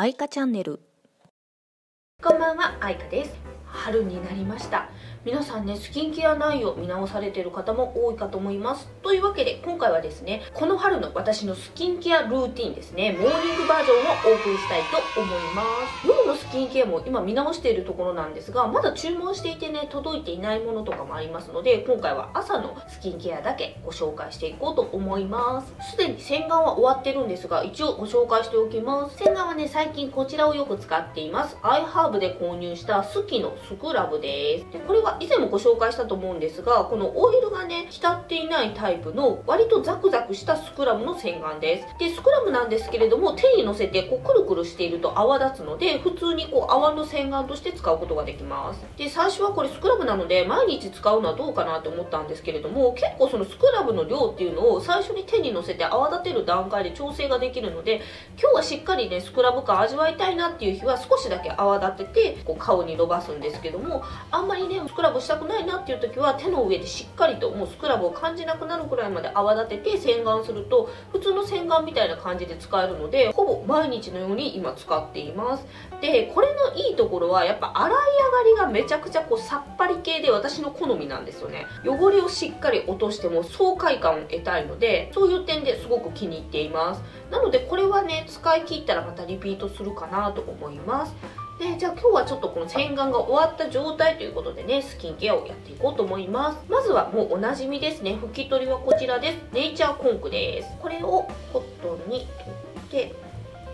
愛花チャンネル。こんばんは、愛花です。春になりました。皆さんねスキンケア内容見直されてる方も多いかと思います。というわけで今回はですねこの春の私のスキンケアルーティンですねモーニングバージョンをお送りしたいと思います。夜のスキンケアも今見直しているところなんですがまだ注文していてね届いていないものとかもありますので今回は朝のスキンケアだけご紹介していこうと思います。すでに洗顔は終わってるんですが一応ご紹介しておきます。洗顔はね最近こちらをよく使っています。アイハーブで購入したスキのスクラブです。でこれは以前もご紹介したと思うんですがこのオイルがね浸っていないタイプの割とザクザクしたスクラブの洗顔です。でスクラブなんですけれども手にのせてこうくるくるしていると泡立つので普通にこう泡の洗顔として使うことができます。で最初はこれスクラブなので毎日使うのはどうかなと思ったんですけれども結構そのスクラブの量っていうのを最初に手にのせて泡立てる段階で調整ができるので今日はしっかりねスクラブ感味わいたいなっていう日は少しだけ泡立ててこう顔に伸ばすんですけどけどもあんまりねスクラブしたくないなっていう時は手の上でしっかりともうスクラブを感じなくなるくらいまで泡立てて洗顔すると普通の洗顔みたいな感じで使えるのでほぼ毎日のように今使っています。でこれのいいところはやっぱ洗い上がりがめちゃくちゃこうさっぱり系で私の好みなんですよね。汚れをしっかり落としても爽快感を得たいのでそういう点ですごく気に入っています。なのでこれはね使い切ったらまたリピートするかなと思います。でじゃあ今日はちょっとこの洗顔が終わった状態ということでねスキンケアをやっていこうと思います。まずはもうおなじみですね。拭き取りはこちらです。ネイチャーコンクです。これをコットンに取って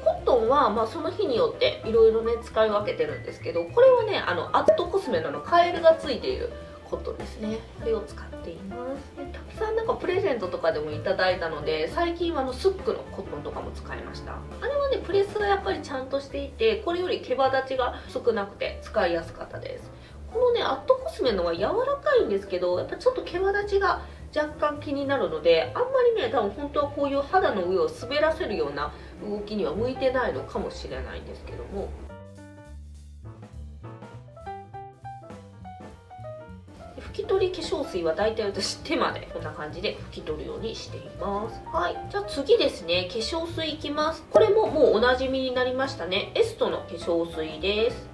コットンはまあその日によっていろいろね使い分けてるんですけどこれはねあのアットコスメののカエルがついているコットンですね。これを使っています。たくさんなんかプレゼントとかでもいただいたので最近はあのスックのコットンとかも使いました。あれはねプレスがやっぱりちゃんとしていてこれより毛羽立ちが少なくて使いやすかったです。このねアットコスメのは柔らかいんですけどやっぱちょっと毛羽立ちが若干気になるのであんまりね多分本当はこういう肌の上を滑らせるような動きには向いてないのかもしれないんですけども。き取り化粧水は大体私手までこんな感じで拭き取るようにしています。はい。じゃあ次ですね。化粧水いきます。これももうおなじみになりましたね。エストの化粧水です。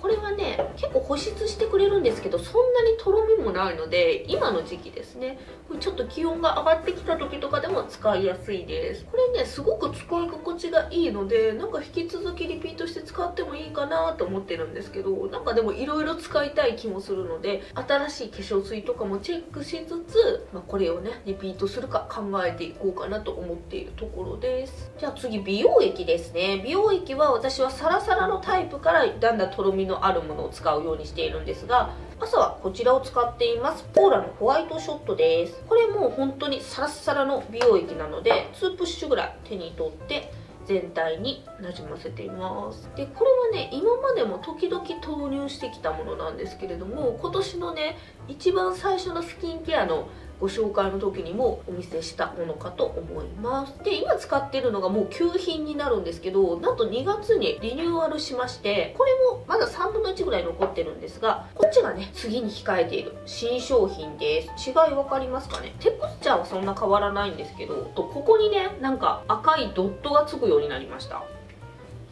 これはね結構保湿してくれるんですけどそんなにとろみもないので今の時期ですね。これちょっと気温が上がってきた時とかでも使いやすいです。これねすごく使い心地がいいのでなんか引き続きリピートして使ってもいいかなと思ってるんですけどなんかでもいろいろ使いたい気もするので新しい化粧水とかもチェックしつつ、まあ、これをねリピートするか考えていこうかなと思っているところです。じゃあ次美容液ですね。美容液は私はサラサラのタイプからだんだんとろみのあるものを使うようにしているんですが朝はこちらを使っています。ポーラのホワイトショットです。これもう本当にサラッサラの美容液なので2プッシュぐらい手に取って全体になじませています。でこれはね今までも時々投入してきたものなんですけれども今年のね一番最初のスキンケアのご紹介の時にもお見せしたものかと思います。で今使ってるのがもう旧品になるんですけどなんと2月にリニューアルしましてこれもまだ3分の1ぐらい残ってるんですがこっちがね次に控えている新商品です。違い分かりますかね？テクスチャーはそんな変わらないんですけどとここにねなんか赤いドットがつくようになりました。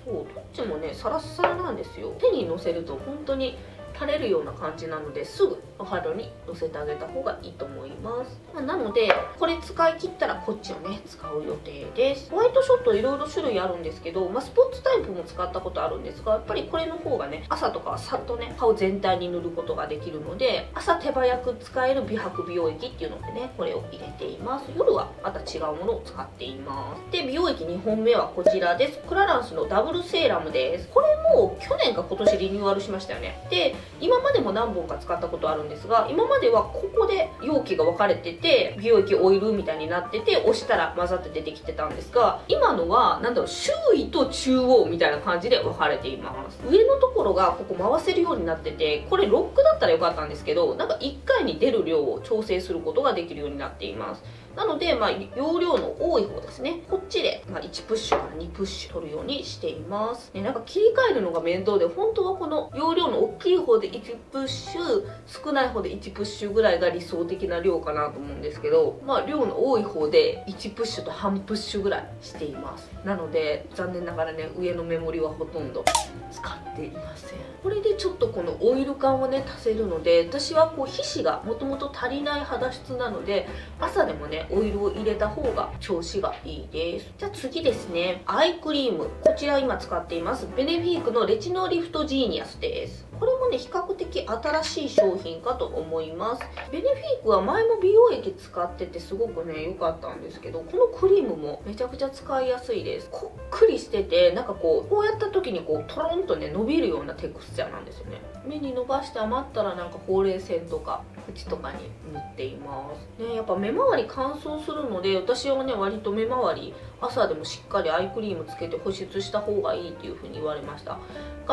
そうどっちもねサラッサラなんですよ。手にのせると本当に垂れるような感じなのですぐお肌にのせてあげた方がいいと思います、まあ、なのでこれ使い切ったらこっちをね使う予定です。ホワイトショットいろいろ種類あるんですけど、まあ、スポーツタイプも使ったことあるんですがやっぱりこれの方がね朝とかはさっとね顔全体に塗ることができるので朝手早く使える美白美容液っていうのでねこれを入れています。夜はまた違うものを使っています。で美容液2本目はこちらです。クラランスのダブルセーラムです。これも去年か今年リニューアルしましたよね。で今までも何本か使ったことあるんですが今まではここで容器が分かれてて美容液オイルみたいになってて押したら混ざって出てきてたんですが今のは何だろう周囲と中央みたいな感じで分かれています。上のところがここ回せるようになっててこれロックだったらよかったんですけどなんか1回に出る量を調整することができるようになっています。なので、まあ、容量の多い方ですね。こっちで、まあ、1プッシュから2プッシュ取るようにしています。ねなんか切り替えるのが面倒で本当はこの容量の大きい方で1プッシュ少ない方で1プッシュぐらいが理想的な量かなと思うんですけどまあ量の多い方で1プッシュと半プッシュぐらいしています。なので残念ながらね上のメモリはほとんど使っていません。これでちょっとこのオイル感をね足せるので私はこう皮脂がもともと足りない肌質なので朝でもねオイルを入れた方が調子がいいです。じゃあ次ですね。アイクリーム。こちら今使っています。ベネフィークのレチノリフトジーニアスです。これもね比較的新しい商品かと思います。ベネフィークは前も美容液使っててすごくね良かったんですけどこのクリームもめちゃくちゃ使いやすいです。こっくりしててなんかこうこうやった時にこうトロンとね伸びるようなテクスチャーなんですよね。目に伸ばして余ったらなんかほうれい線とか口とかに塗っています。ねやっぱ目周り乾燥するので私はね割と目周り朝でもしっかりアイクリームつけて保湿した方がいいっていう風に言われました。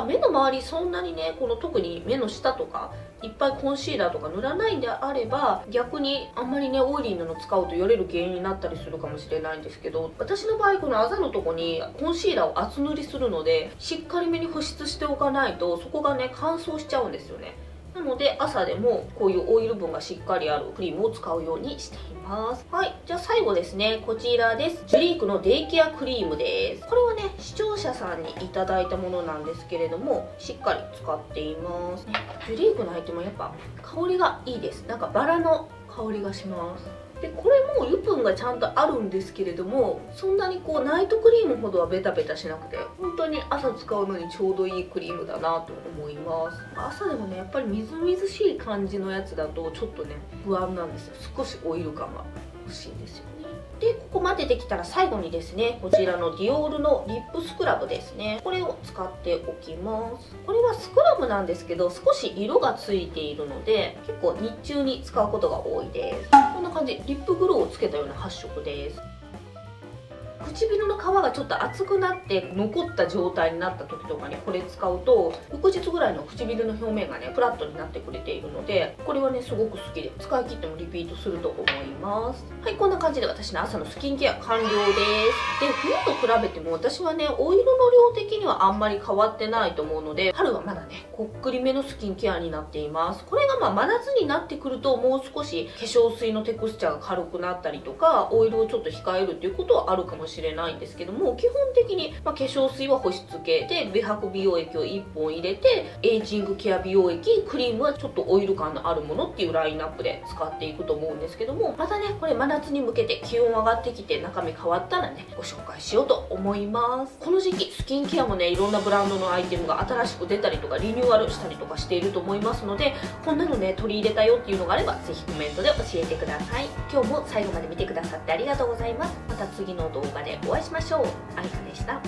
目の周りそんなにねこの特に目の下とかいっぱいコンシーラーとか塗らないんであれば逆にあんまりねオイリーなの使うとよれる原因になったりするかもしれないんですけど私の場合このあざのとこにコンシーラーを厚塗りするのでしっかりめに保湿しておかないとそこがね乾燥しちゃうんですよね。なので朝でもこういうオイル分がしっかりあるクリームを使うようにしています。はい。じゃあ最後ですねこちらです。ジュリークのデイケアクリームです。これはね視聴者さんにいただいたものなんですけれどもしっかり使っています。ねジュリークのアイテムはやっぱ香りがいいです。なんかバラの香りがします。でこれも油分がちゃんとあるんですけれどもそんなにこうナイトクリームほどはベタベタしなくて本当に朝使うのにちょうどいいクリームだなと思います。朝でもねやっぱりみずみずしい感じのやつだとちょっとね不安なんですよ。少しオイル感が欲しいんですよ。でここまでできたら最後にですねこちらのディオールのリップスクラブですね。これを使っておきます。これはスクラブなんですけど少し色がついているので結構日中に使うことが多いです。こんな感じリップグローをつけたような発色です。唇の皮がちょっと厚くなって残った状態になった時とかにこれ使うと翌日ぐらいの唇の表面がねフラットになってくれているのでこれはねすごく好きで使い切ってもリピートすると思います。はいこんな感じで私の朝のスキンケア完了です。で冬と比べても私はねオイルの量的にはあんまり変わってないと思うので春はまだねこっくりめのスキンケアになっています。これがまあ真夏になってくるともう少し化粧水のテクスチャーが軽くなったりとかオイルをちょっと控えるっていうことはあるかもしれない。れないんですけども基本的に、まあ、化粧水は保湿系で美白美容液を1本入れてエイジングケア美容液クリームはちょっとオイル感のあるものっていうラインナップで使っていくと思うんですけどもまたねこれ真夏に向けて気温上がってきて中身変わったらねご紹介しようと思います。この時期スキンケアもねいろんなブランドのアイテムが新しく出たりとかリニューアルしたりとかしていると思いますのでこんなのね取り入れたよっていうのがあればぜひコメントで教えてください。今日も最後まで見てくださってありがとうございます。また次の動画でお会いしましょう。あいかでした。